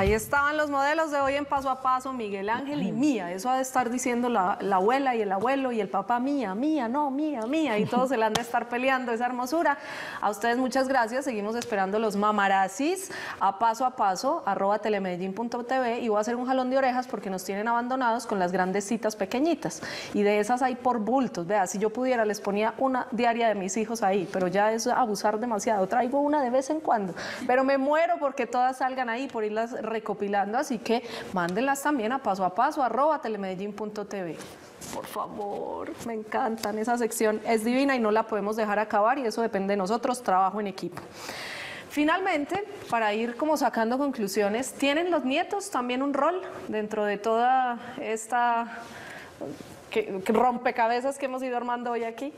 Ahí estaban los modelos de hoy en paso a paso, Miguel Ángel y Mía. Eso ha de estar diciendo la, la abuela y el abuelo y el papá, Mía, Mía, no, Mía, Mía. Y todos se la han de estar peleando esa hermosura. A ustedes muchas gracias. Seguimos esperando los mamarazis a paso a paso, arroba telemedellín.tv. Y voy a hacer un jalón de orejas porque nos tienen abandonados con las grandes citas pequeñitas. Y de esas hay por bultos. Vea, si yo pudiera, les ponía una diaria de mis hijos ahí, pero ya es abusar demasiado. Traigo una de vez en cuando. Pero me muero porque todas salgan ahí por irlas recopilando. Así que mándenlas también a paso a paso, arroba telemedellín.tv. Por favor, me encantan. Esa sección es divina y no la podemos dejar acabar y eso depende de nosotros, trabajo en equipo. Finalmente, para ir como sacando conclusiones, ¿tienen los nietos también un rol dentro de toda esta rompecabezas que hemos ido armando hoy aquí?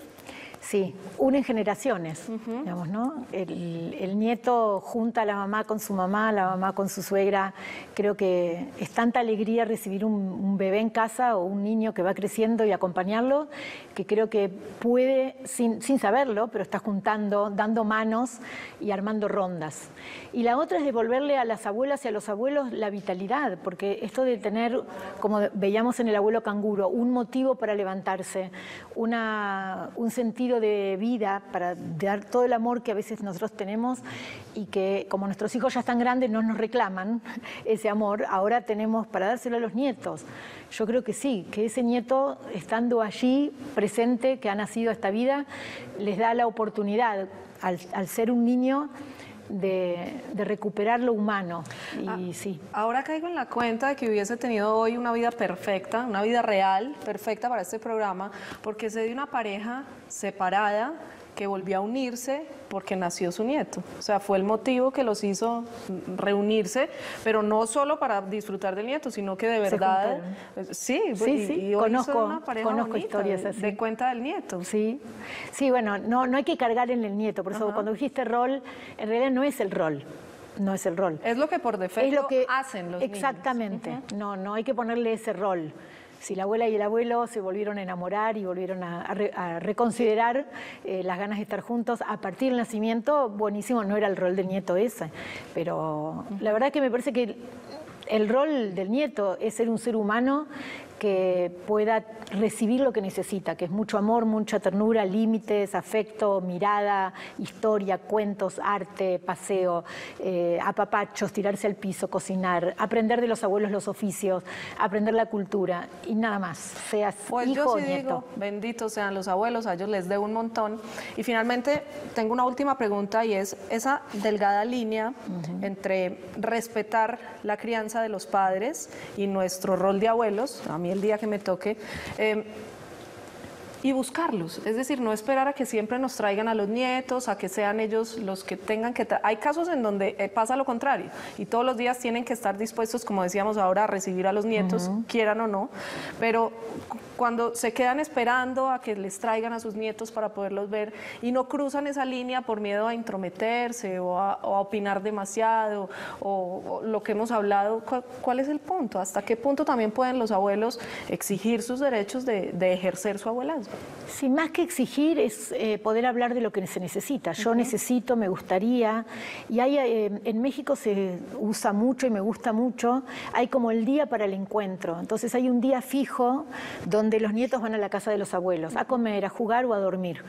Sí, unen generaciones, digamos, ¿no? El, el nieto junta a la mamá con su mamá, la mamá con su suegra. Creo que es tanta alegría recibir un, un bebé en casa o un niño que va creciendo y acompañarlo, que creo que puede, sin, sin saberlo, pero está juntando, dando manos y armando rondas. Y la otra es devolverle a las abuelas y a los abuelos la vitalidad, porque esto de tener, como veíamos en el abuelo canguro, un motivo para levantarse, una, un sentido de vida para dar todo el amor que a veces nosotros tenemos y que como nuestros hijos ya están grandes no nos reclaman (laughs) ese amor, ahora tenemos para dárselo a los nietos. Yo creo que sí, que ese nieto estando allí presente, que ha nacido esta vida, les da la oportunidad al, al ser un niño de, de recuperar lo humano. Y sí. Ahora caigo en la cuenta de que hubiese tenido hoy una vida perfecta, una vida real, perfecta para este programa, porque sé de una pareja separada que volvió a unirse porque nació su nieto. O sea, fue el motivo que los hizo reunirse, pero no solo para disfrutar del nieto, sino que de verdad... Sí, Sí, y- sí, y hoy conozco- son una pareja conozco bonita, historias así. De cuenta del nieto. Sí, sí, bueno, no, no hay que cargar en el nieto, por eso Ajá. cuando dijiste rol, en realidad no es el rol, no es el rol. Es lo que por defecto es lo que hacen los niños. Exactamente, no, no hay que ponerle ese rol. Si la abuela y el abuelo se volvieron a enamorar y volvieron a, re- a reconsiderar eh, las ganas de estar juntos a partir del nacimiento, buenísimo, no era el rol del nieto ese, pero la verdad que me parece que el rol del nieto es ser un ser humano que pueda recibir lo que necesita, que es mucho amor, mucha ternura, límites, afecto, mirada, historia, cuentos, arte, paseo, eh, apapachos, tirarse al piso, cocinar, aprender de los abuelos los oficios, aprender la cultura y nada más, seas Pues hijo yo o nieto. digo, benditos sean los abuelos, a ellos les debo un montón. Y finalmente tengo una última pregunta y es esa delgada línea entre respetar la crianza de los padres y nuestro rol de abuelos, a mí el día que me toque. eh, y buscarlos, es decir, no esperar a que siempre nos traigan a los nietos, a que sean ellos los que tengan que... Hay casos en donde eh, pasa lo contrario y todos los días tienen que estar dispuestos, como decíamos ahora, a recibir a los nietos, quieran o no, pero cu- cuando se quedan esperando a que les traigan a sus nietos para poderlos ver y no cruzan esa línea por miedo a intrometerse o a, o a opinar demasiado o, o lo que hemos hablado, ¿cuál, cuál es el punto? ¿Hasta qué punto también pueden los abuelos exigir sus derechos de, de ejercer su abuelazgo? Sí, más que exigir es eh, poder hablar de lo que se necesita. Yo necesito, me gustaría, y hay, eh, en México se usa mucho y me gusta mucho, hay como el día para el encuentro. Entonces hay un día fijo donde los nietos van a la casa de los abuelos, a comer, a jugar o a dormir.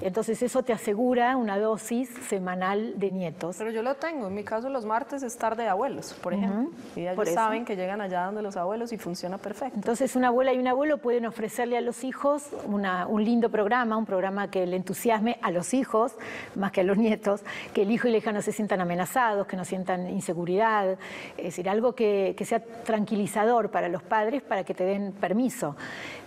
Entonces eso te asegura una dosis semanal de nietos. Pero yo lo tengo, en mi caso los martes es tarde de abuelos, por ejemplo. Y ellos por saben que llegan allá donde los abuelos y funciona perfecto. Entonces una abuela y un abuelo pueden ofrecerle a los hijos una- un lindo programa, un programa que le entusiasme a los hijos más que a los nietos, que el hijo y la hija no se sientan amenazados, que no sientan inseguridad, es decir, algo que, sea tranquilizador para los padres para que te den permiso.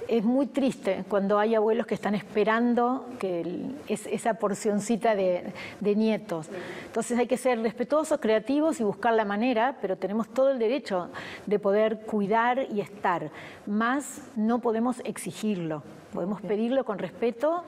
Es muy triste cuando hay abuelos que están esperando que esa porcioncita de nietos. Entonces hay que ser respetuosos, creativos y buscar la manera, pero tenemos todo el derecho de poder cuidar y estar. Más no podemos exigirlo, podemos pedirlo con respeto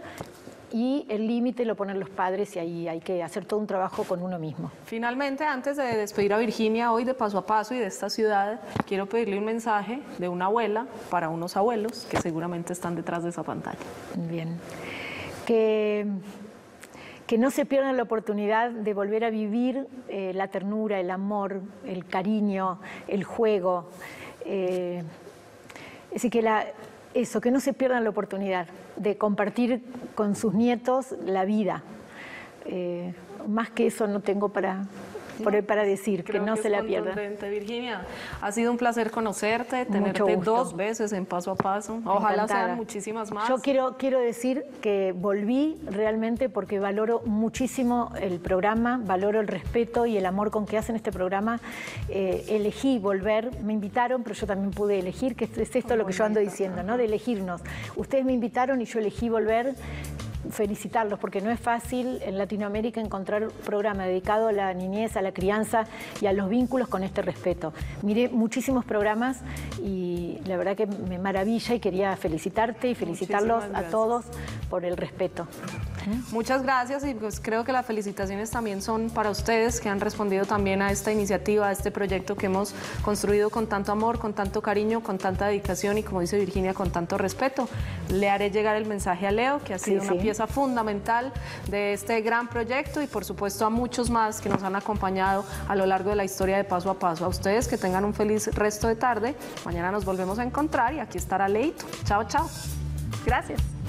y el límite lo ponen los padres y ahí hay que hacer todo un trabajo con uno mismo. Finalmente, antes de despedir a Virginia hoy de paso a paso y de esta ciudad, quiero pedirle un mensaje de una abuela para unos abuelos que seguramente están detrás de esa pantalla. Bien. Que, que no se pierdan la oportunidad de volver a vivir eh, la ternura, el amor, el cariño, el juego. Eh, es decir, que la- eso, que no se pierdan la oportunidad de compartir con sus nietos la vida. Eh, más que eso no tengo para, por- para decir, que no que se la contundente. Virginia, ha sido un placer conocerte, tenerte dos veces en paso a paso. Ojalá Encantada. sean muchísimas más. Yo quiero, quiero decir que volví realmente porque valoro muchísimo el programa, valoro el respeto y el amor con que hacen este programa. Eh, elegí volver, me invitaron, pero yo también pude elegir, que es, es esto lo que yo ando diciendo, ¿no? De elegirnos. Ustedes me invitaron y yo elegí volver felicitarlos porque no es fácil en Latinoamérica encontrar un programa dedicado a la niñez, a la crianza y a los vínculos con este respeto. Miré muchísimos programas y la verdad que me maravilla y quería felicitarte y felicitarlos a todos por el respeto. Muchas gracias y pues creo que las felicitaciones también son para ustedes que han respondido también a esta iniciativa, a este proyecto que hemos construido con tanto amor, con tanto cariño, con tanta dedicación y como dice Virginia, con tanto respeto. Le haré llegar el mensaje a Leo, que ha Sí, sido una sí. Pieza fundamental de este gran proyecto y por supuesto a muchos más que nos han acompañado a lo largo de la historia de paso a paso. A ustedes que tengan un feliz resto de tarde. Mañana nos volvemos a encontrar y aquí estará Leito. Chao, chao. Gracias.